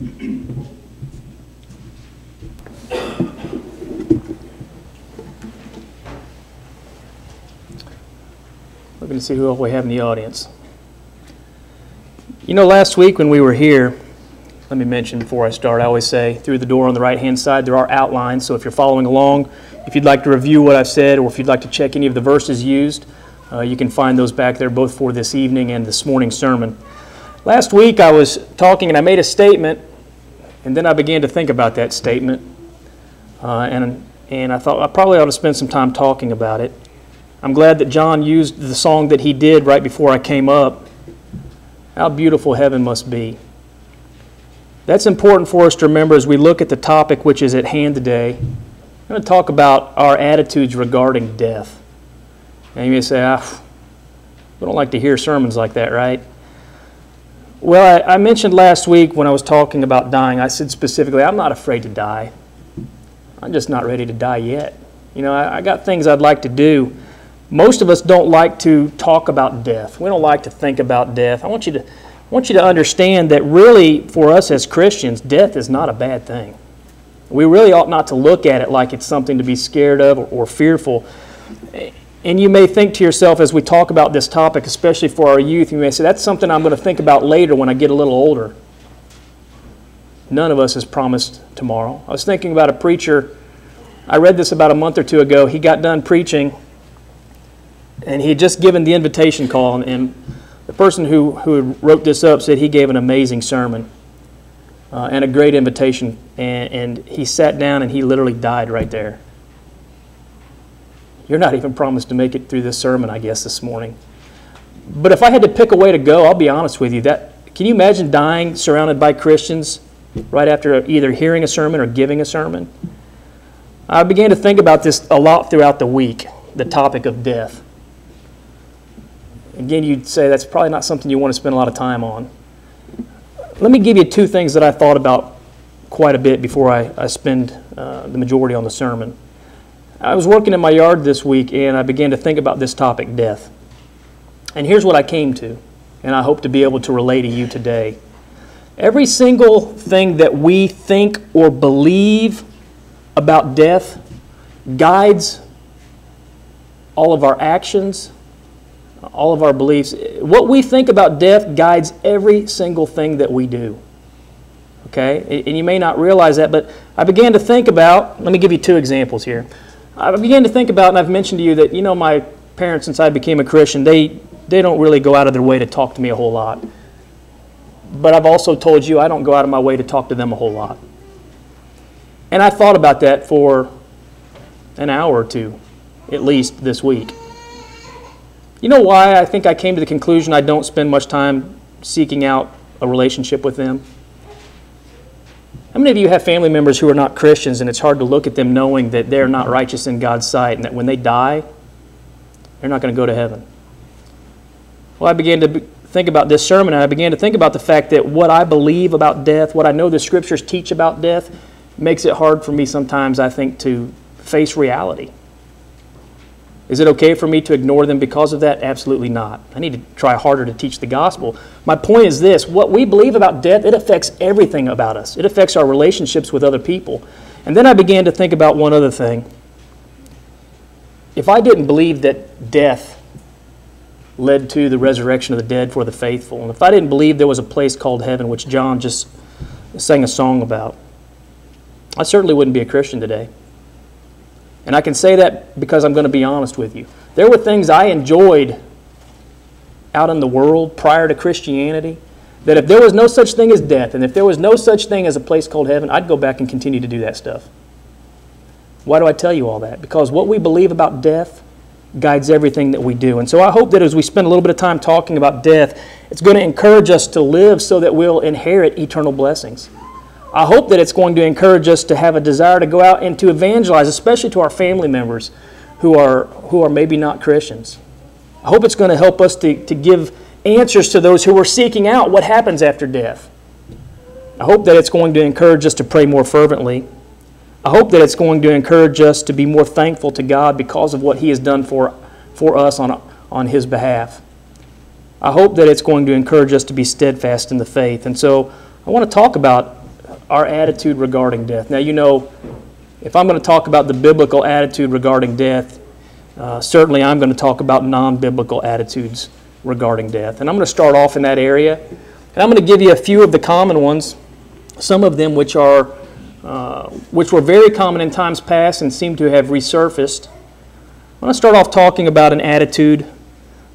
Looking to see who we have in the audience. You know, last week when we were here, let me mention before I start, I always say through the door on the right hand side there are outlines. So if you're following along, if you'd like to review what I've said or if you'd like to check any of the verses used, uh, you can find those back there both for this evening and this morning's sermon. Last week I was talking and I made a statement, and then I began to think about that statement. Uh, and, and I thought I probably ought to spend some time talking about it. I'm glad that John used the song that he did right before I came up. How beautiful heaven must be. That's important for us to remember as we look at the topic which is at hand today. I'm going to talk about our attitudes regarding death. And you may say, ah, we don't like to hear sermons like that, right? Well, I, I, mentioned last week when I was talking about dying, I said specifically, I'm not afraid to die. I'm just not ready to die yet. You know, I, I got things I'd like to do most of us don't like to talk about death. We don't like to think about death. I want you to, I want you to understand that really, for us as Christians, death is not a bad thing. We really ought not to look at it like it's something to be scared of or, or fearful. And you may think to yourself as we talk about this topic, especially for our youth, you may say, that's something I'm going to think about later when I get a little older. None of us is promised tomorrow. I was thinking about a preacher. I read this about a month or two ago. He got done preaching and he had just given the invitation call, and the person who, who wrote this up said he gave an amazing sermon uh, and a great invitation, and, and he sat down and he literally died right there. You're not even promised to make it through this sermon, I guess, this morning. But if I had to pick a way to go, I'll be honest with you. That can you imagine dying surrounded by Christians right after either hearing a sermon or giving a sermon? I began to think about this a lot throughout the week, the topic of death. Again, you'd say that's probably not something you want to spend a lot of time on. Let me give you two things that I thought about quite a bit before I, I spend uh, the majority on the sermon. I was working in my yard this week and I began to think about this topic, death. And here's what I came to, and I hope to be able to relay to you today. Every single thing that we think or believe about death guides all of our actions, all of our beliefs. What we think about death guides every single thing that we do. Okay? And you may not realize that, but I began to think about, let me give you two examples here. I began to think about, and I've mentioned to you that, you know, my parents, since I became a Christian, they, they don't really go out of their way to talk to me a whole lot. But I've also told you I don't go out of my way to talk to them a whole lot. And I thought about that for an hour or two, at least this week. You know why I think I came to the conclusion I don't spend much time seeking out a relationship with them? How many of you have family members who are not Christians and it's hard to look at them knowing that they're not righteous in God's sight and that when they die, they're not going to go to heaven? Well, I began to think about this sermon and I began to think about the fact that what I believe about death, what I know the scriptures teach about death, makes it hard for me sometimes, I think, to face reality. Is it okay for me to ignore them because of that? Absolutely not. I need to try harder to teach the gospel. My point is this what we believe about death, it affects everything about us, it affects our relationships with other people. And then I began to think about one other thing. If I didn't believe that death led to the resurrection of the dead for the faithful, and if I didn't believe there was a place called heaven, which John just sang a song about, I certainly wouldn't be a Christian today. And I can say that because I'm going to be honest with you. There were things I enjoyed out in the world prior to Christianity that if there was no such thing as death and if there was no such thing as a place called heaven, I'd go back and continue to do that stuff. Why do I tell you all that? Because what we believe about death guides everything that we do. And so I hope that as we spend a little bit of time talking about death, it's going to encourage us to live so that we'll inherit eternal blessings. I hope that it's going to encourage us to have a desire to go out and to evangelize, especially to our family members who are, who are maybe not Christians. I hope it's going to help us to, to give answers to those who are seeking out what happens after death. I hope that it's going to encourage us to pray more fervently. I hope that it's going to encourage us to be more thankful to God because of what He has done for, for us on, on His behalf. I hope that it's going to encourage us to be steadfast in the faith. And so I want to talk about our attitude regarding death. Now, you know, if I'm going to talk about the biblical attitude regarding death, uh, certainly I'm going to talk about non biblical attitudes regarding death. And I'm going to start off in that area. And I'm going to give you a few of the common ones, some of them which are. Uh, which were very common in times past and seem to have resurfaced. I want to start off talking about an attitude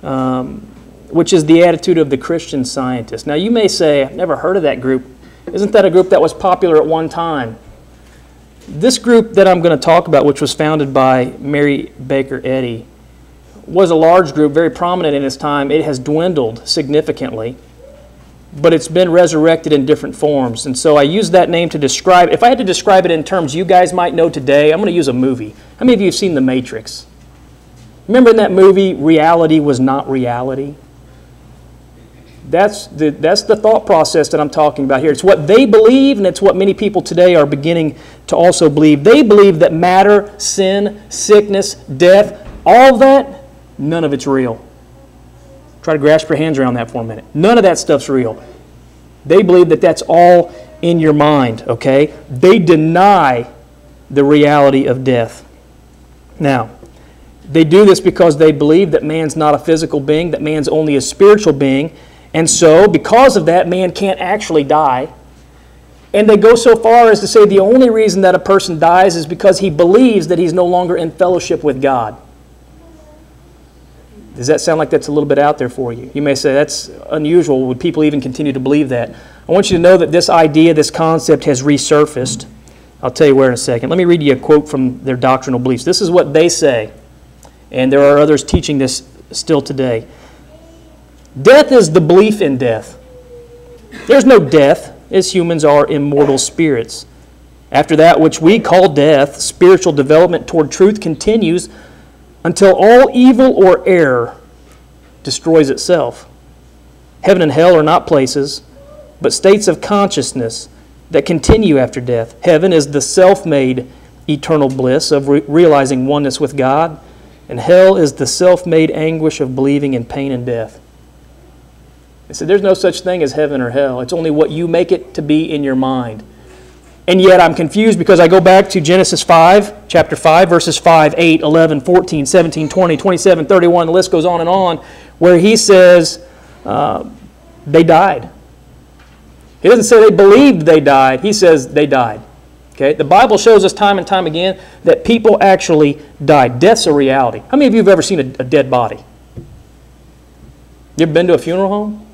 um, which is the attitude of the Christian scientist. Now, you may say, I've never heard of that group. Isn't that a group that was popular at one time? This group that I'm going to talk about, which was founded by Mary Baker Eddy, was a large group, very prominent in its time. It has dwindled significantly, but it's been resurrected in different forms. And so I use that name to describe, if I had to describe it in terms you guys might know today, I'm going to use a movie. How many of you have seen The Matrix? Remember in that movie, reality was not reality? That's the, that's the thought process that I'm talking about here. It's what they believe, and it's what many people today are beginning to also believe. They believe that matter, sin, sickness, death, all that, none of it's real. Try to grasp your hands around that for a minute. None of that stuff's real. They believe that that's all in your mind, okay? They deny the reality of death. Now, they do this because they believe that man's not a physical being, that man's only a spiritual being. And so, because of that, man can't actually die. And they go so far as to say the only reason that a person dies is because he believes that he's no longer in fellowship with God. Does that sound like that's a little bit out there for you? You may say that's unusual. Would people even continue to believe that? I want you to know that this idea, this concept has resurfaced. I'll tell you where in a second. Let me read you a quote from their doctrinal beliefs. This is what they say and there are others teaching this still today. Death is the belief in death. There's no death, as humans are immortal spirits. After that, which we call death, spiritual development toward truth continues until all evil or error destroys itself. Heaven and hell are not places, but states of consciousness that continue after death. Heaven is the self made eternal bliss of re- realizing oneness with God and hell is the self made anguish of believing in pain and death. They said there's no such thing as heaven or hell. It's only what you make it to be in your mind. And yet I'm confused because I go back to Genesis 5, chapter 5, verses 5, 8, 11, 14, 17, 20, 27, 31, the list goes on and on, where he says uh, they died. He doesn't say they believed they died, he says they died. Okay? The Bible shows us time and time again that people actually die. Death's a reality. How many of you have ever seen a, a dead body? You ever been to a funeral home?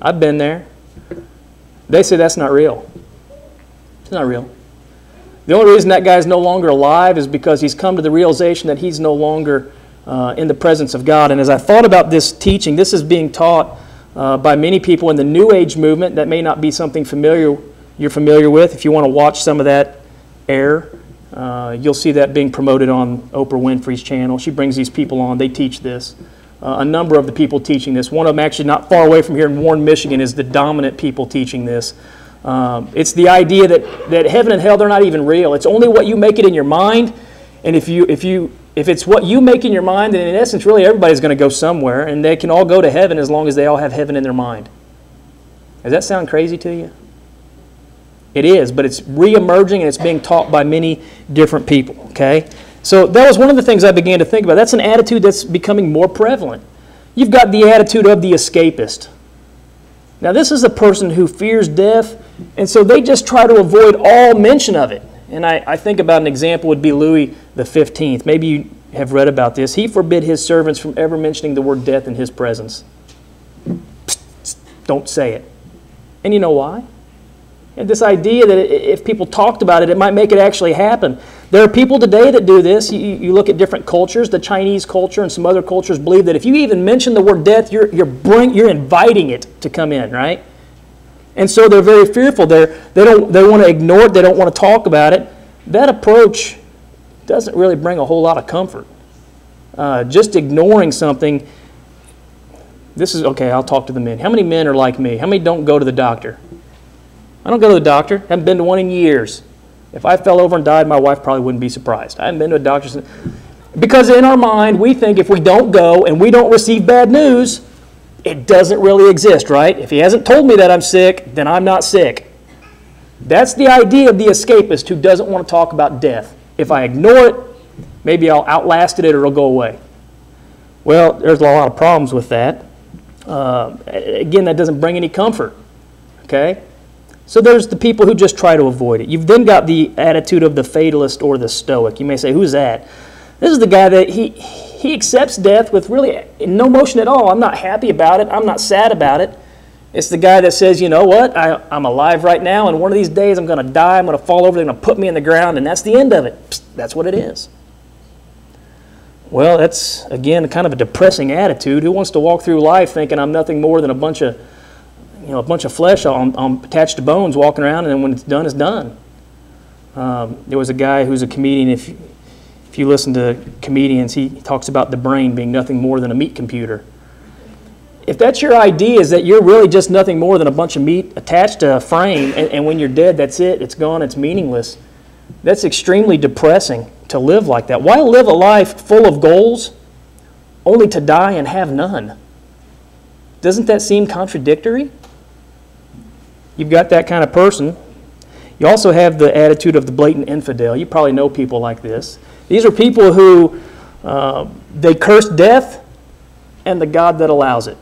I've been there. They say that's not real. It's not real. The only reason that guy's no longer alive is because he's come to the realization that he's no longer uh, in the presence of God. And as I thought about this teaching, this is being taught uh, by many people in the New Age movement. That may not be something familiar you're familiar with. If you want to watch some of that air, uh, you'll see that being promoted on Oprah Winfrey's channel. She brings these people on, they teach this. Uh, a number of the people teaching this. One of them, actually not far away from here in Warren, Michigan, is the dominant people teaching this. Um, it's the idea that, that heaven and hell, they're not even real. It's only what you make it in your mind. And if, you, if, you, if it's what you make in your mind, then in essence, really everybody's going to go somewhere. And they can all go to heaven as long as they all have heaven in their mind. Does that sound crazy to you? It is, but it's re-emerging and it's being taught by many different people. Okay, so that was one of the things I began to think about. That's an attitude that's becoming more prevalent. You've got the attitude of the escapist. Now, this is a person who fears death, and so they just try to avoid all mention of it. And I, I think about an example would be Louis the Fifteenth. Maybe you have read about this. He forbid his servants from ever mentioning the word death in his presence. Don't say it. And you know why? And this idea that if people talked about it, it might make it actually happen. There are people today that do this. You, you, look at different cultures, the Chinese culture and some other cultures believe that if you even mention the word death, you're, you're, bring, you're inviting it to come in, right? And so they're very fearful. They're, they, don't, they want to ignore it, they don't want to talk about it. That approach doesn't really bring a whole lot of comfort. Uh, just ignoring something, this is okay, I'll talk to the men. How many men are like me? How many don't go to the doctor? I don't go to the doctor. Haven't been to one in years. If I fell over and died, my wife probably wouldn't be surprised. I haven't been to a doctor since. Because in our mind, we think if we don't go and we don't receive bad news, it doesn't really exist, right? If he hasn't told me that I'm sick, then I'm not sick. That's the idea of the escapist who doesn't want to talk about death. If I ignore it, maybe I'll outlast it or it'll go away. Well, there's a lot of problems with that. Uh, again, that doesn't bring any comfort. Okay? So there's the people who just try to avoid it. You've then got the attitude of the fatalist or the stoic. You may say, who's that? This is the guy that he, he accepts death with really no emotion at all. I'm not happy about it. I'm not sad about it. It's the guy that says, you know what, I, am alive right now, and one of these days I'm going to die, I'm going to fall over, they're going to put me in the ground, and that's the end of it. Psst, that's what it is. Well, that's, again, kind of a depressing attitude. Who wants to walk through life thinking I'm nothing more than a bunch of, you know, a bunch of flesh on, on attached to bones walking around, and then when it's done, it's done. Um, there was a guy who's a comedian, if, if you listen to comedians, he talks about the brain being nothing more than a meat computer if that's your idea, is that you're really just nothing more than a bunch of meat attached to a frame, and, and, when you're dead, that's it, it's gone, it's meaningless, that's extremely depressing to live like that. Why live a life full of goals only to die and have none? Doesn't that seem contradictory? You've got that kind of person. You also have the attitude of the blatant infidel. You probably know people like this. These are people who uh, they curse death and the God that allows it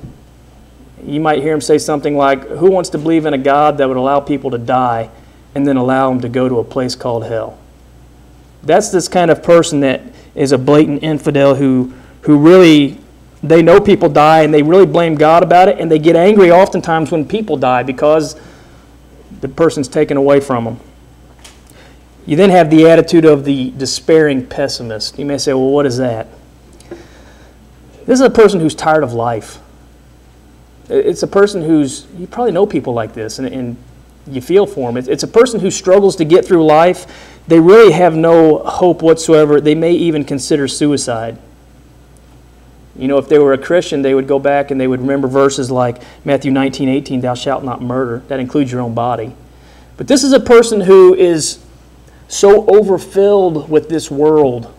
you might hear him say something like, Who wants to believe in a God that would allow people to die and then allow them to go to a place called hell? That's this kind of person that is a blatant infidel who, who really, they know people die and they really blame God about it and they get angry oftentimes when people die because the person's taken away from them. You then have the attitude of the despairing pessimist. You may say, Well, what is that? This is a person who's tired of life it's a person who's, you probably know people like this, and, and you feel for them. It's, it's a person who struggles to get through life. They really have no hope whatsoever. They may even consider suicide. You know, if they were a Christian, they would go back and they would remember verses like Matthew 19, 18, thou shalt not murder. That includes your own body. But this is a person who is so overfilled with this world.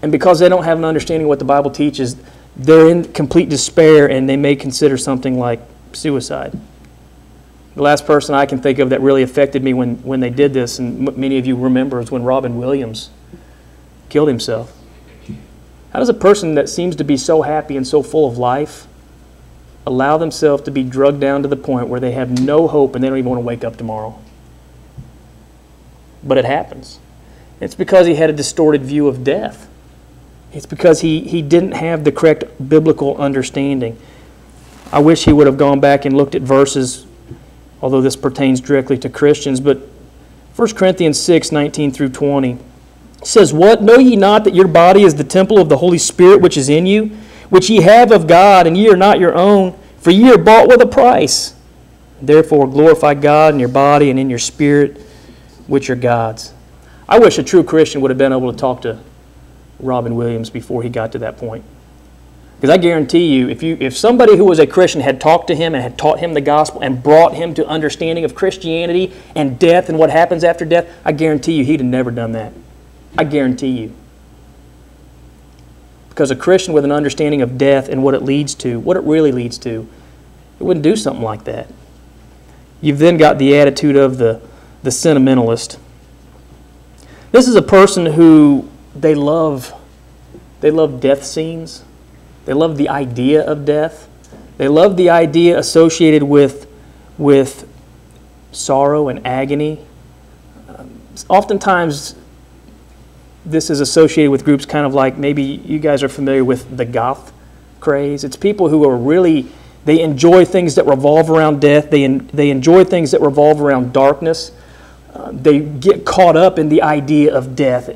And because they don't have an understanding of what the Bible teaches, they're in complete despair and they may consider something like suicide. The last person I can think of that really affected me when, when they did this, and many of you remember, is when Robin Williams killed himself. How does a person that seems to be so happy and so full of life allow themselves to be drugged down to the point where they have no hope and they don't even want to wake up tomorrow? But it happens. It's because he had a distorted view of death. It's because he, he didn't have the correct biblical understanding. I wish he would have gone back and looked at verses, although this pertains directly to Christians. But 1 Corinthians 6 19 through 20 says, What? Know ye not that your body is the temple of the Holy Spirit which is in you, which ye have of God, and ye are not your own? For ye are bought with a price. Therefore, glorify God in your body and in your spirit, which are God's. I wish a true Christian would have been able to talk to Robin Williams before he got to that point. Because I guarantee you, if, you, if somebody who was a Christian had talked to him and had taught him the gospel and brought him to understanding of Christianity and death and what happens after death, I guarantee you he'd have never done that. I guarantee you. Because a Christian with an understanding of death and what it leads to, what it really leads to, it wouldn't do something like that. You've then got the attitude of the, the sentimentalist. This is a person who they love they love death scenes. They love the idea of death. They love the idea associated with with sorrow and agony. Um, oftentimes, this is associated with groups kind of like maybe you guys are familiar with the goth craze. It's people who are really they enjoy things that revolve around death. They, they enjoy things that revolve around darkness. Uh, they get caught up in the idea of death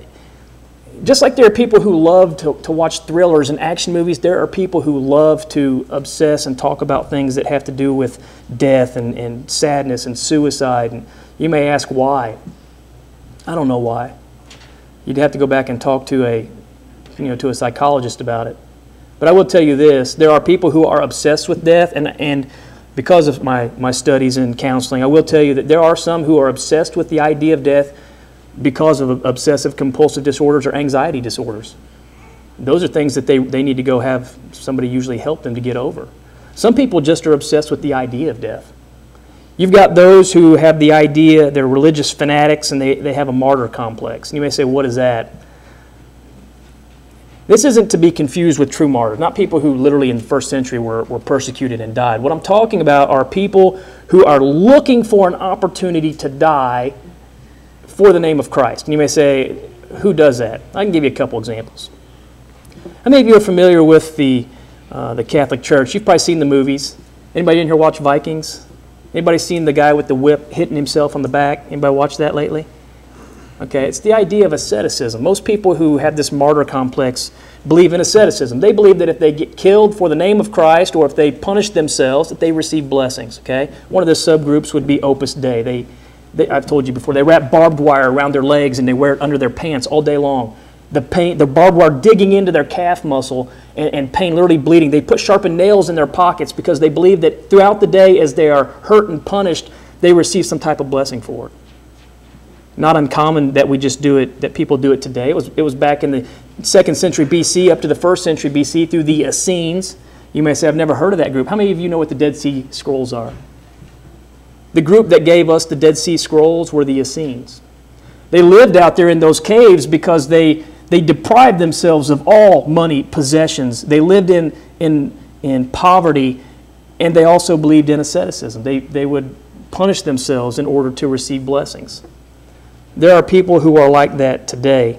just like there are people who love to, to watch thrillers and action movies, there are people who love to obsess and talk about things that have to do with death and, and sadness and suicide. And you may ask why. I don't know why. You'd have to go back and talk to a, you know, to a psychologist about it. But I will tell you this there are people who are obsessed with death, and, and because of my, my studies in counseling, I will tell you that there are some who are obsessed with the idea of death because of obsessive compulsive disorders or anxiety disorders. Those are things that they, they need to go have somebody usually help them to get over. Some people just are obsessed with the idea of death. You've got those who have the idea, they're religious fanatics, and they, they have a martyr complex. And you may say, what is that? This isn't to be confused with true martyrs, not people who literally in the first century were, were persecuted and died. What I'm talking about are people who are looking for an opportunity to die for the name of Christ. And you may say, who does that? I can give you a couple examples. How many of you are familiar with the, uh, the Catholic Church? You've probably seen the movies. Anybody in here watch Vikings? Anybody seen the guy with the whip hitting himself on the back? Anybody watch that lately? Okay, it's the idea of asceticism. Most people who have this martyr complex believe in asceticism. They believe that if they get killed for the name of Christ or if they punish themselves, that they receive blessings. Okay, one of the subgroups would be Opus Dei. They, they, I've told you before, they wrap barbed wire around their legs and they wear it under their pants all day long. The pain, the barbed wire digging into their calf muscle and, and pain, literally bleeding. They put sharpened nails in their pockets because they believe that throughout the day, as they are hurt and punished, they receive some type of blessing for it not uncommon that we just do it, that people do it today. It was, it was back in the second century BC up to the first century BC through the Essenes. You may say, I've never heard of that group. How many of you know what the Dead Sea Scrolls are? The group that gave us the Dead Sea Scrolls were the Essenes. They lived out there in those caves because they, they deprived themselves of all money, possessions. They lived in, in, in poverty, and they also believed in asceticism. They, they would punish themselves in order to receive blessings. There are people who are like that today.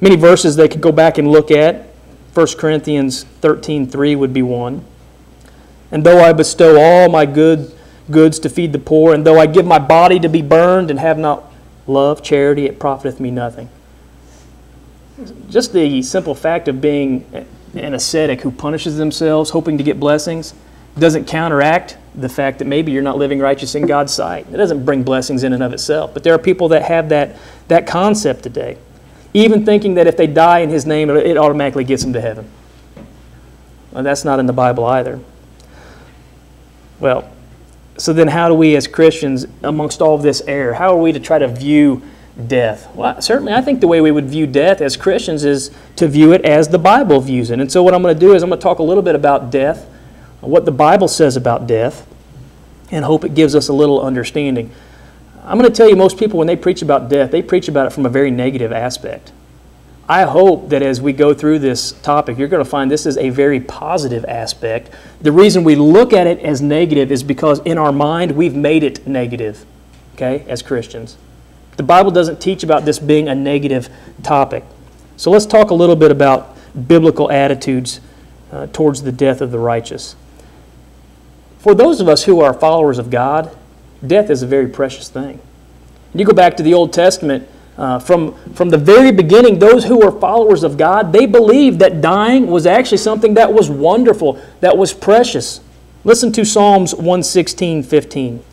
Many verses they could go back and look at. 1 Corinthians 13:3 would be one. And though I bestow all my good goods to feed the poor, and though I give my body to be burned and have not love, charity, it profiteth me nothing. Just the simple fact of being an ascetic who punishes themselves, hoping to get blessings, doesn't counteract the fact that maybe you're not living righteous in God's sight. It doesn't bring blessings in and of itself. But there are people that have that, that concept today, even thinking that if they die in His name, it automatically gets them to heaven. Well, that's not in the Bible either. Well, so then how do we as Christians, amongst all this error, how are we to try to view death? Well, certainly I think the way we would view death as Christians is to view it as the Bible views it. And so what I'm going to do is I'm going to talk a little bit about death what the Bible says about death and hope it gives us a little understanding. I'm going to tell you, most people, when they preach about death, they preach about it from a very negative aspect. I hope that as we go through this topic, you're going to find this is a very positive aspect. The reason we look at it as negative is because in our mind we've made it negative, okay, as Christians. The Bible doesn't teach about this being a negative topic. So let's talk a little bit about biblical attitudes uh, towards the death of the righteous. For those of us who are followers of God, death is a very precious thing. You go back to the Old Testament, uh, from, from the very beginning, those who were followers of God, they believed that dying was actually something that was wonderful, that was precious. Listen to Psalms 116, 15.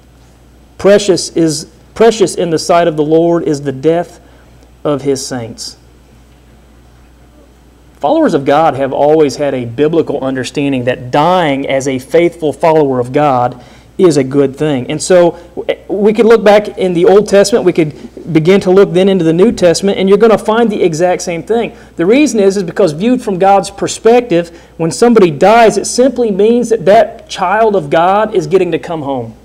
Precious, is, precious in the sight of the Lord is the death of his saints. Followers of God have always had a biblical understanding that dying as a faithful follower of God is a good thing. And so we could look back in the Old Testament, we could begin to look then into the New Testament, and you're going to find the exact same thing. The reason is, is because viewed from God's perspective, when somebody dies, it simply means that that child of God is getting to come home.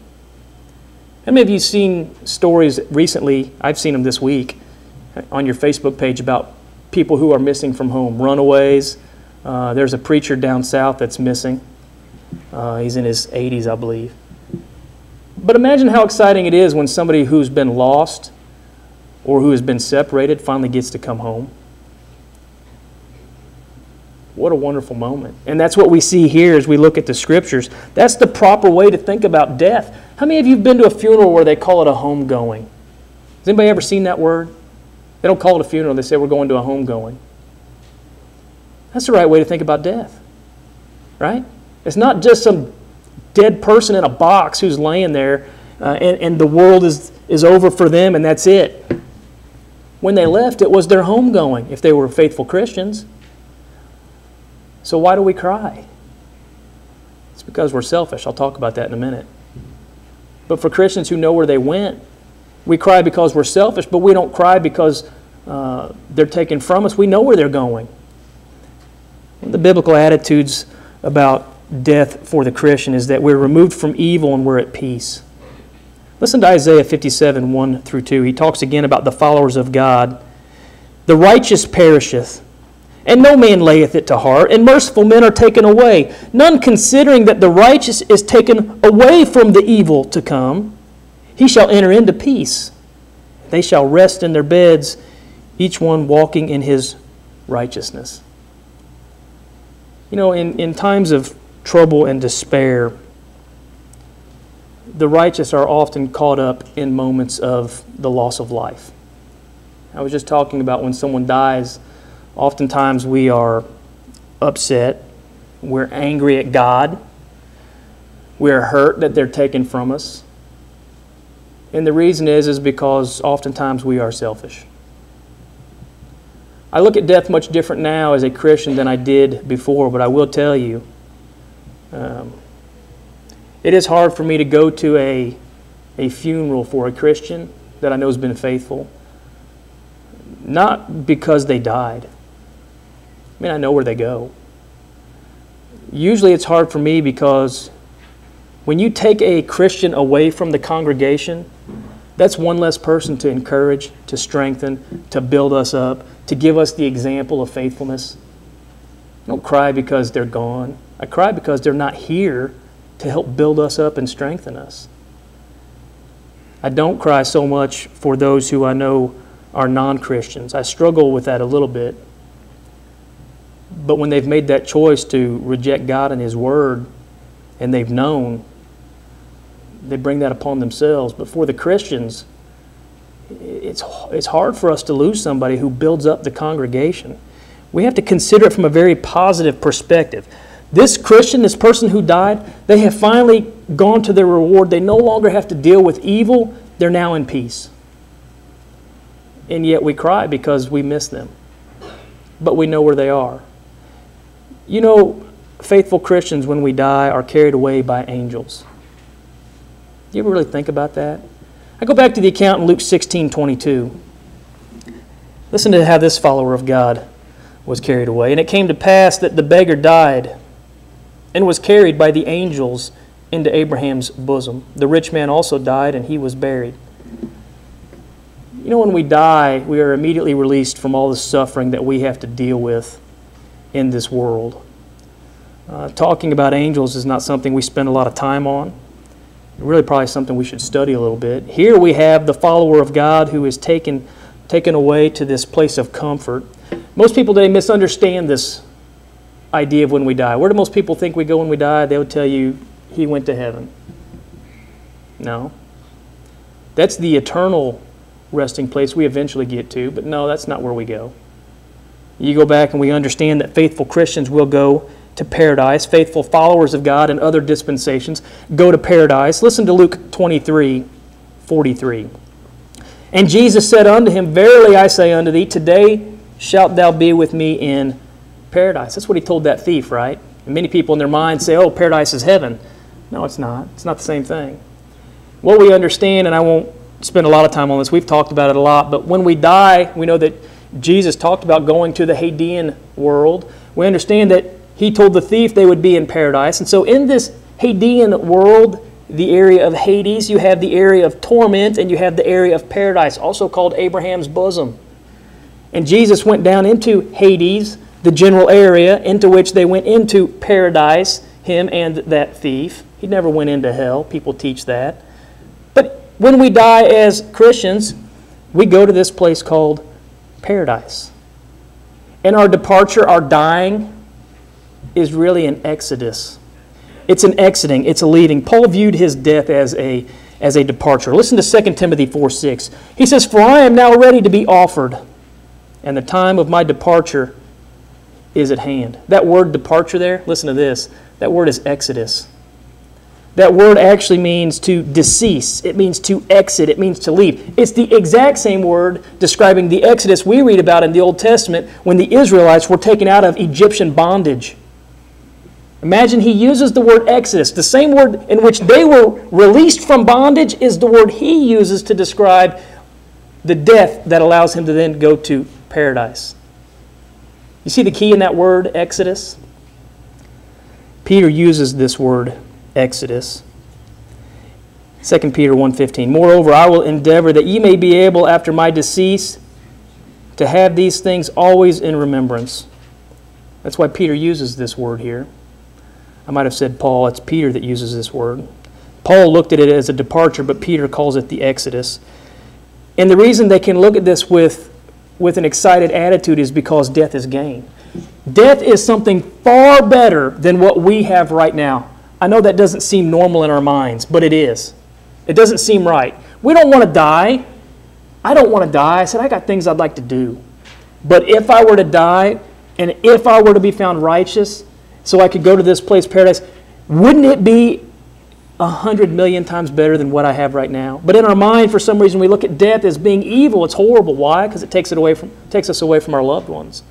How many of you seen stories recently? I've seen them this week on your Facebook page about people who are missing from home, runaways. Uh, there's a preacher down south that's missing. Uh, he's in his 80s, I believe. But imagine how exciting it is when somebody who's been lost or who has been separated finally gets to come home. What a wonderful moment. And that's what we see here as we look at the scriptures. That's the proper way to think about death. How many of you have been to a funeral where they call it a homegoing? Has anybody ever seen that word? They don't call it a funeral, they say we're going to a homegoing. That's the right way to think about death, right? It's not just some dead person in a box who's laying there uh, and, and the world is, is over for them and that's it. When they left, it was their homegoing if they were faithful Christians. So why do we cry? It's because we're selfish. I'll talk about that in a minute. But for Christians who know where they went, we cry because we're selfish, but we don't cry because uh, they're taken from us. We know where they're going. The biblical attitudes about death for the Christian is that we're removed from evil and we're at peace. Listen to Isaiah 57, 1 through 2. He talks again about the followers of God. The righteous perisheth, and no man layeth it to heart, and merciful men are taken away, none considering that the righteous is taken away from the evil to come. He shall enter into peace. They shall rest in their beds, each one walking in his righteousness. You know, in, in times of trouble and despair, the righteous are often caught up in moments of the loss of life. I was just talking about when someone dies, oftentimes we are upset, we're angry at God, we're hurt that they're taken from us. And the reason is is because oftentimes we are selfish. I look at death much different now as a Christian than I did before, but I will tell you, um, it is hard for me to go to a, a funeral for a Christian that I know has been faithful, not because they died. I mean, I know where they go. Usually it's hard for me because when you take a Christian away from the congregation, that's one less person to encourage, to strengthen, to build us up, to give us the example of faithfulness. I don't cry because they're gone. I cry because they're not here to help build us up and strengthen us. I don't cry so much for those who I know are non Christians. I struggle with that a little bit. But when they've made that choice to reject God and His Word, and they've known, they bring that upon themselves. But for the Christians, it's, it's hard for us to lose somebody who builds up the congregation. We have to consider it from a very positive perspective. This Christian, this person who died, they have finally gone to their reward. They no longer have to deal with evil, they're now in peace. And yet we cry because we miss them. But we know where they are. You know, faithful Christians, when we die, are carried away by angels. Do you ever really think about that? I go back to the account in Luke 16 22. Listen to how this follower of God was carried away. And it came to pass that the beggar died and was carried by the angels into Abraham's bosom. The rich man also died, and he was buried. You know, when we die, we are immediately released from all the suffering that we have to deal with in this world. Uh, talking about angels is not something we spend a lot of time on. Really, probably something we should study a little bit. Here we have the follower of God who is taken, taken away to this place of comfort. Most people today misunderstand this idea of when we die. Where do most people think we go when we die? They would tell you he went to heaven. No. That's the eternal resting place we eventually get to, but no, that's not where we go. You go back and we understand that faithful Christians will go to paradise. Faithful followers of God and other dispensations go to paradise. Listen to Luke 23 43. And Jesus said unto him, Verily I say unto thee, today shalt thou be with me in paradise. That's what he told that thief, right? And many people in their minds say, oh, paradise is heaven. No, it's not. It's not the same thing. What we understand, and I won't spend a lot of time on this, we've talked about it a lot, but when we die, we know that Jesus talked about going to the Hadean world. We understand that he told the thief they would be in paradise. And so in this Hadean world, the area of Hades, you have the area of torment, and you have the area of paradise, also called Abraham's bosom. And Jesus went down into Hades the general area into which they went into paradise, him and that thief. He never went into hell. People teach that. But when we die as Christians, we go to this place called paradise. And our departure, our dying, is really an exodus. It's an exiting, it's a leaving. Paul viewed his death as a, as a departure. Listen to 2 Timothy 4 6. He says, For I am now ready to be offered, and the time of my departure is at hand. That word departure there, listen to this. That word is exodus. That word actually means to decease. It means to exit. It means to leave. It's the exact same word describing the exodus we read about in the Old Testament when the Israelites were taken out of Egyptian bondage. Imagine he uses the word exodus. The same word in which they were released from bondage is the word he uses to describe the death that allows him to then go to paradise. You see the key in that word, Exodus? Peter uses this word, Exodus. 2 Peter 1.15, Moreover, I will endeavor that ye may be able after my decease to have these things always in remembrance. That's why Peter uses this word here. I might have said Paul, it's Peter that uses this word. Paul looked at it as a departure, but Peter calls it the Exodus. And the reason they can look at this with, with an excited attitude is because death is gain. Death is something far better than what we have right now. I know that doesn't seem normal in our minds, but it is. It doesn't seem right. We don't want to die. I don't want to die. I said, I got things I'd like to do. But if I were to die, and if I were to be found righteous, so I could go to this place, paradise, wouldn't it be a hundred million times better than what I have right now? But in our mind, for some reason, we look at death as being evil. It's horrible. Why? Because it takes it away from takes us away from our loved ones.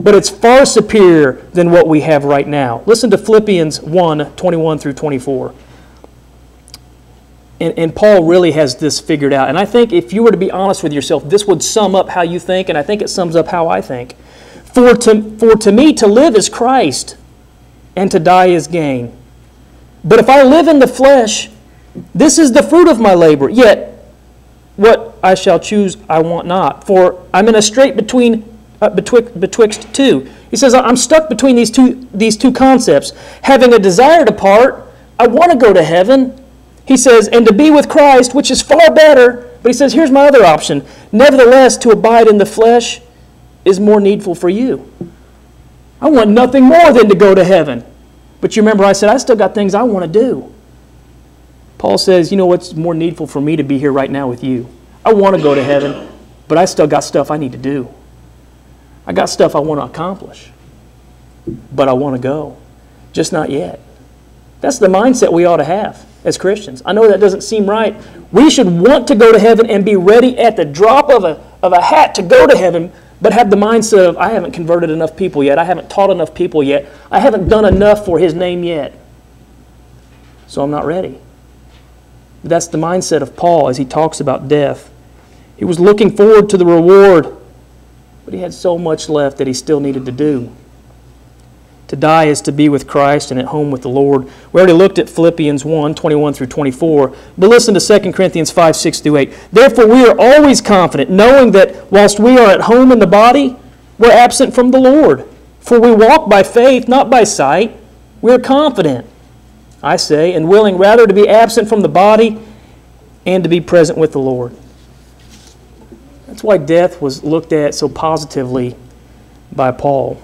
But it's far superior than what we have right now. Listen to Philippians 1 21 through 24 and, and Paul really has this figured out. And I think if you were to be honest with yourself, this would sum up how you think, and I think it sums up how I think. For to, for to me, to live is Christ, and to die is gain. But if I live in the flesh, this is the fruit of my labor. Yet, what I shall choose, I want not. For I'm in a strait between uh, betwixt, betwixt two. He says, I'm stuck between these two, these two concepts. Having a desire to part, I want to go to heaven, he says, and to be with Christ, which is far better. But he says, here's my other option. Nevertheless, to abide in the flesh is more needful for you. I want nothing more than to go to heaven. But you remember I said, I still got things I want to do. Paul says, you know what's more needful for me to be here right now with you? I want to go to heaven, but I still got stuff I need to do. I got stuff I want to accomplish, but I want to go. Just not yet. That's the mindset we ought to have as Christians. I know that doesn't seem right. We should want to go to heaven and be ready at the drop of a, of a hat to go to heaven, but have the mindset of, I haven't converted enough people yet. I haven't taught enough people yet. I haven't done enough for His name yet. So I'm not ready. That's the mindset of Paul as he talks about death. He was looking forward to the reward, but he had so much left that he still needed to do. To die is to be with Christ and at home with the Lord. We already looked at Philippians 1 21 through 24. But listen to 2 Corinthians 5 6 through 8. Therefore, we are always confident, knowing that whilst we are at home in the body, we're absent from the Lord. For we walk by faith, not by sight. We are confident, I say, and willing rather to be absent from the body and to be present with the Lord. That's why death was looked at so positively by Paul.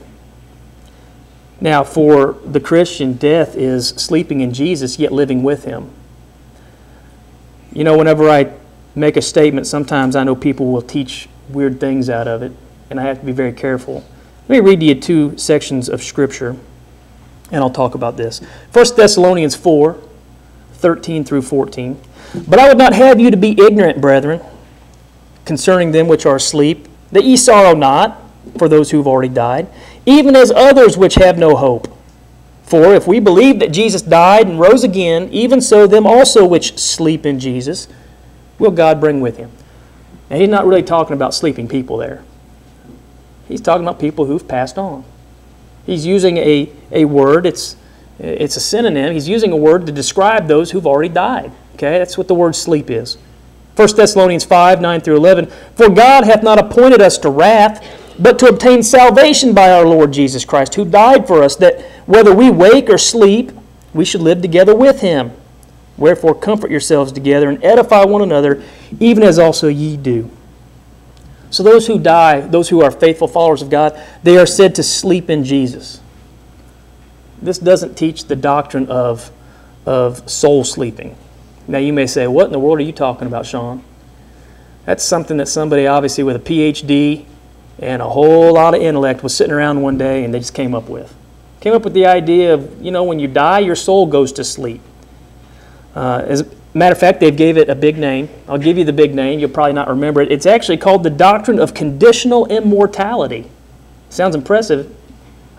Now, for the Christian, death is sleeping in Jesus yet living with Him. You know, whenever I make a statement, sometimes I know people will teach weird things out of it, and I have to be very careful. Let me read to you two sections of Scripture, and I'll talk about this. 1 Thessalonians 4 13 through 14. But I would not have you to be ignorant, brethren, concerning them which are asleep, that ye sorrow not for those who have already died even as others which have no hope. For if we believe that Jesus died and rose again, even so them also which sleep in Jesus will God bring with him. Now, he's not really talking about sleeping people there. He's talking about people who've passed on. He's using a, a word, it's, it's a synonym. He's using a word to describe those who've already died. Okay, that's what the word sleep is. 1 Thessalonians 5 9 through 11. For God hath not appointed us to wrath but to obtain salvation by our Lord Jesus Christ, who died for us, that whether we wake or sleep, we should live together with him. Wherefore, comfort yourselves together and edify one another, even as also ye do. So, those who die, those who are faithful followers of God, they are said to sleep in Jesus. This doesn't teach the doctrine of, of soul sleeping. Now, you may say, What in the world are you talking about, Sean? That's something that somebody, obviously, with a PhD and a whole lot of intellect was sitting around one day and they just came up with. Came up with the idea of, you know, when you die, your soul goes to sleep. Uh, as a matter of fact, they gave it a big name. I'll give you the big name. You'll probably not remember it. It's actually called the doctrine of conditional immortality. Sounds impressive.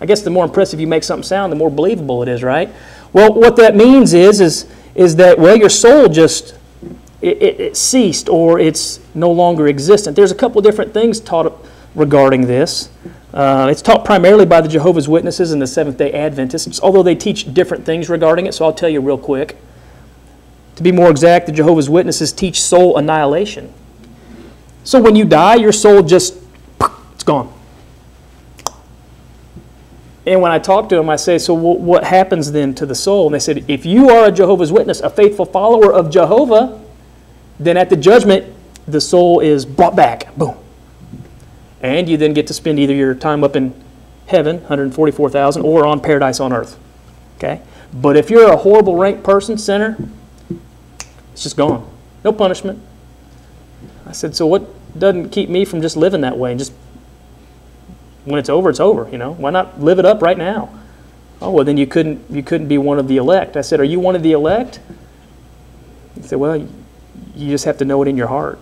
I guess the more impressive you make something sound, the more believable it is, right? Well, what that means is, is, is that, well, your soul just, it, it, it ceased or it's no longer existent. There's a couple different things taught regarding this. Uh, it's taught primarily by the Jehovah's Witnesses and the Seventh day Adventists, although they teach different things regarding it, so I'll tell you real quick. To be more exact, the Jehovah's Witnesses teach soul annihilation. So when you die, your soul just, it's gone. And when I talk to them, I say, So what happens then to the soul? And they said, If you are a Jehovah's Witness, a faithful follower of Jehovah, then at the judgment, the soul is brought back. Boom. And you then get to spend either your time up in heaven, 144,000, or on paradise on earth. Okay? But if you're a horrible rank person, sinner, it's just gone. No punishment. I said, so what doesn't keep me from just living that way and just when it's over, it's over, you know? Why not live it up right now? Oh, well, then you couldn't, you couldn't be one of the elect. I said, Are you one of the elect? He said, Well, you just have to know it in your heart.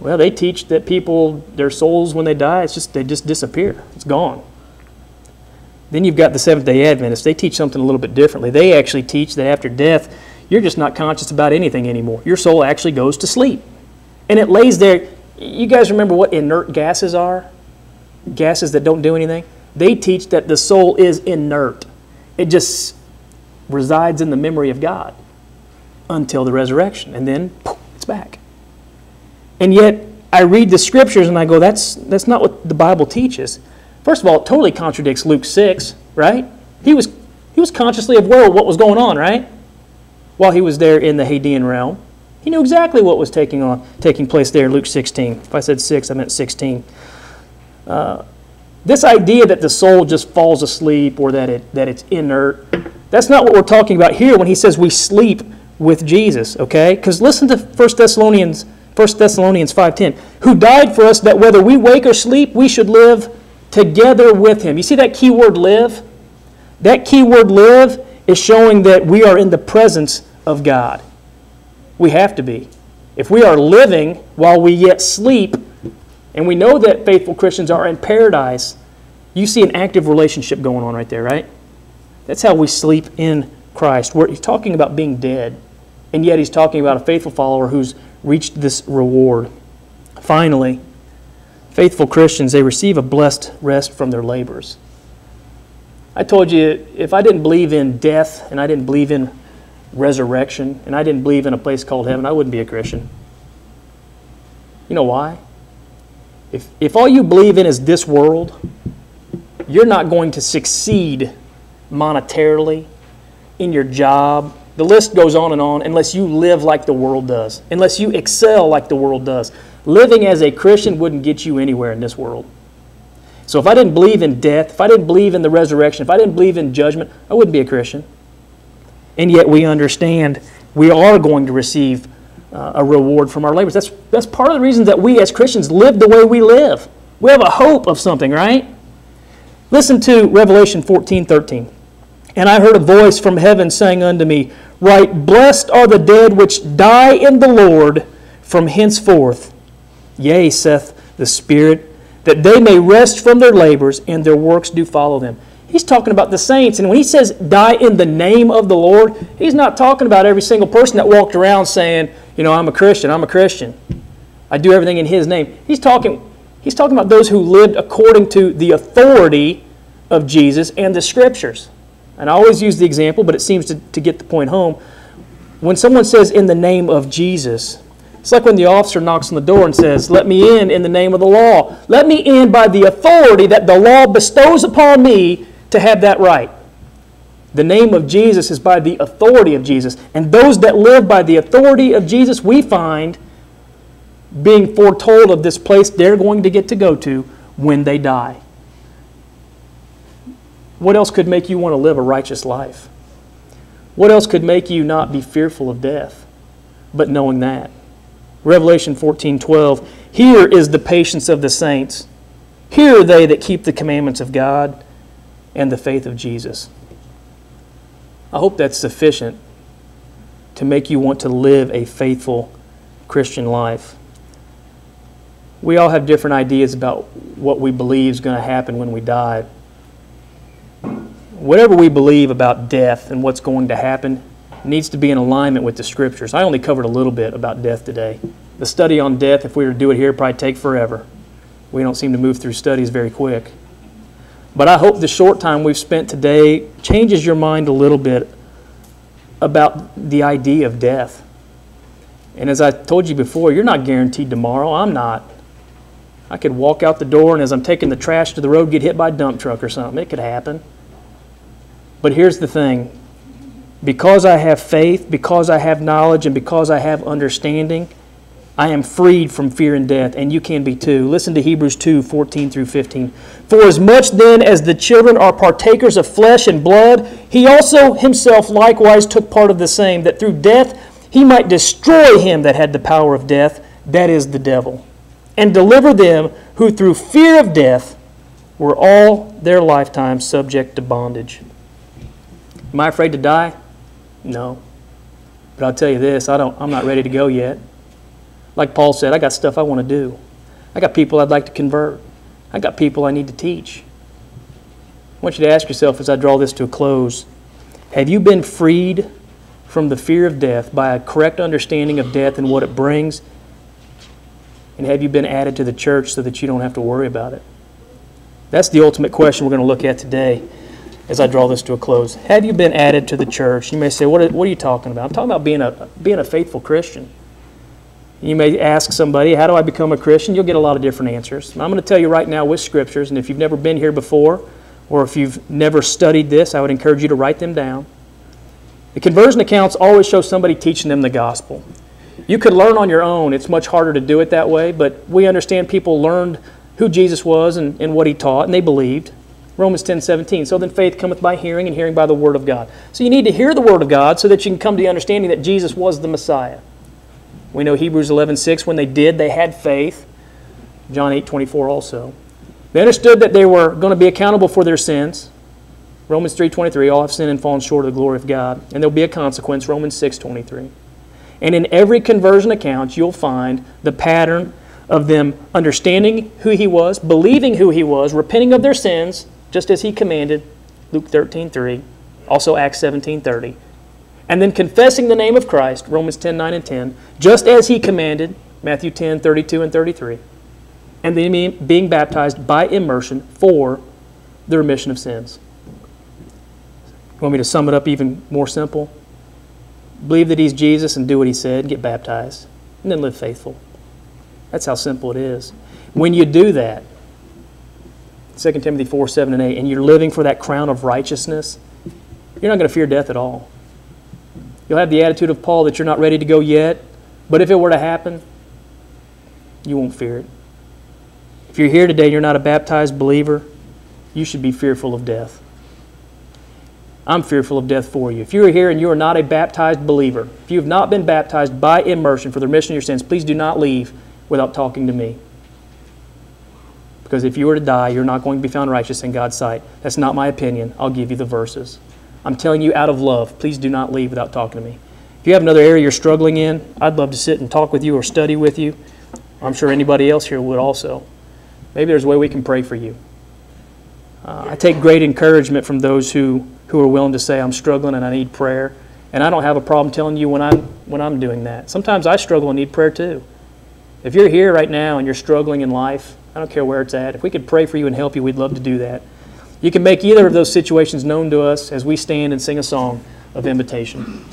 Well, they teach that people, their souls, when they die, it's just they just disappear. It's gone. Then you've got the Seventh Day Adventists. They teach something a little bit differently. They actually teach that after death, you're just not conscious about anything anymore. Your soul actually goes to sleep, and it lays there. You guys remember what inert gases are? Gases that don't do anything. They teach that the soul is inert. It just resides in the memory of God until the resurrection, and then poof, it's back. And yet, I read the scriptures and I go, that's, that's not what the Bible teaches. First of all, it totally contradicts Luke 6, right? He was, he was consciously aware of what was going on, right? While he was there in the Hadean realm. He knew exactly what was taking, on, taking place there in Luke 16. If I said 6, I meant 16. This idea that the soul just falls asleep or that, it, that it's inert, that's not what we're talking about here when he says we sleep with Jesus, okay? Because listen to 1 Thessalonians 1 Thessalonians 5:10, who died for us that whether we wake or sleep, we should live together with him. You see that key word live? That key word live is showing that we are in the presence of God. We have to be. If we are living while we yet sleep, and we know that faithful Christians are in paradise, you see an active relationship going on right there, right? That's how we sleep in Christ. We're, he's talking about being dead, and yet he's talking about a faithful follower who's reached this reward. Finally, faithful Christians, they receive a blessed rest from their labors. I told you, if I didn't believe in death and I didn't believe in resurrection and I didn't believe in a place called heaven, I wouldn't be a Christian. You know why? If, if all you believe in is this world, you're not going to succeed monetarily in your job, the list goes on and on unless you live like the world does, unless you excel like the world does. Living as a Christian wouldn't get you anywhere in this world. So if I didn't believe in death, if I didn't believe in the resurrection, if I didn't believe in judgment, I wouldn't be a Christian. And yet we understand we are going to receive uh, a reward from our labors. That's, that's part of the reason that we as Christians live the way we live. We have a hope of something, right? Listen to Revelation 14 13. And I heard a voice from heaven saying unto me, Write, Blessed are the dead which die in the Lord from henceforth. Yea, saith the Spirit, that they may rest from their labors, and their works do follow them. He's talking about the saints. And when he says die in the name of the Lord, he's not talking about every single person that walked around saying, you know, I'm a Christian, I'm a Christian. I do everything in his name. He's talking, he's talking about those who lived according to the authority of Jesus and the scriptures. And I always use the example, but it seems to, to get the point home. When someone says, in the name of Jesus, it's like when the officer knocks on the door and says, Let me in in the name of the law. Let me in by the authority that the law bestows upon me to have that right. The name of Jesus is by the authority of Jesus. And those that live by the authority of Jesus, we find being foretold of this place they're going to get to go to when they die. What else could make you want to live a righteous life? What else could make you not be fearful of death, but knowing that? Revelation 14 12. Here is the patience of the saints. Here are they that keep the commandments of God and the faith of Jesus. I hope that's sufficient to make you want to live a faithful Christian life. We all have different ideas about what we believe is going to happen when we die whatever we believe about death and what's going to happen needs to be in alignment with the scriptures. I only covered a little bit about death today. The study on death, if we were to do it here, probably take forever. We don't seem to move through studies very quick. But I hope the short time we've spent today changes your mind a little bit about the idea of death. And as I told you before, you're not guaranteed tomorrow. I'm not. I could walk out the door and as I'm taking the trash to the road, get hit by a dump truck or something. It could happen. But here's the thing because I have faith, because I have knowledge, and because I have understanding, I am freed from fear and death, and you can be too. Listen to Hebrews 2 14 through 15. For as much then as the children are partakers of flesh and blood, he also himself likewise took part of the same, that through death he might destroy him that had the power of death, that is the devil, and deliver them who through fear of death were all their lifetime subject to bondage. Am I afraid to die? No. But I'll tell you this, I don't, I'm not ready to go yet. Like Paul said, I got stuff I want to do. I got people I'd like to convert. I got people I need to teach. I want you to ask yourself as I draw this to a close have you been freed from the fear of death by a correct understanding of death and what it brings? And have you been added to the church so that you don't have to worry about it? That's the ultimate question we're going to look at today as I draw this to a close. Have you been added to the church? You may say, what are, what are you talking about? I'm talking about being a, being a faithful Christian. You may ask somebody, How do I become a Christian? You'll get a lot of different answers. I'm going to tell you right now with scriptures, and if you've never been here before, or if you've never studied this, I would encourage you to write them down. The conversion accounts always show somebody teaching them the gospel. You could learn on your own. It's much harder to do it that way, but we understand people learned who Jesus was and, and what he taught, and they believed. Romans 10 17. So then faith cometh by hearing, and hearing by the word of God. So you need to hear the word of God so that you can come to the understanding that Jesus was the Messiah. We know Hebrews 11 6, when they did, they had faith. John 8 24 also. They understood that they were going to be accountable for their sins. Romans 3:23, all have sinned and fallen short of the glory of God, and there'll be a consequence, Romans 6:23. And in every conversion account, you'll find the pattern of them understanding who he was, believing who he was, repenting of their sins, just as he commanded, Luke 13:3, also Acts 17:30. And then confessing the name of Christ, Romans 10:9 and 10, just as he commanded, Matthew 10:32 and 33. And then being baptized by immersion for the remission of sins. You want me to sum it up even more simple? Believe that He's Jesus and do what He said, get baptized, and then live faithful. That's how simple it is. When you do that, 2 Timothy 4 7 and 8, and you're living for that crown of righteousness, you're not going to fear death at all. You'll have the attitude of Paul that you're not ready to go yet, but if it were to happen, you won't fear it. If you're here today and you're not a baptized believer, you should be fearful of death. I'm fearful of death for you. If you are here and you are not a baptized believer, if you have not been baptized by immersion for the remission of your sins, please do not leave without talking to me. Because if you were to die, you're not going to be found righteous in God's sight. That's not my opinion. I'll give you the verses. I'm telling you out of love, please do not leave without talking to me. If you have another area you're struggling in, I'd love to sit and talk with you or study with you. I'm sure anybody else here would also. Maybe there's a way we can pray for you. Uh, I take great encouragement from those who who are willing to say, I'm struggling and I need prayer. And I don't have a problem telling you when I'm, when I'm doing that. Sometimes I struggle and need prayer too. If you're here right now and you're struggling in life, I don't care where it's at, if we could pray for you and help you, we'd love to do that. You can make either of those situations known to us as we stand and sing a song of invitation.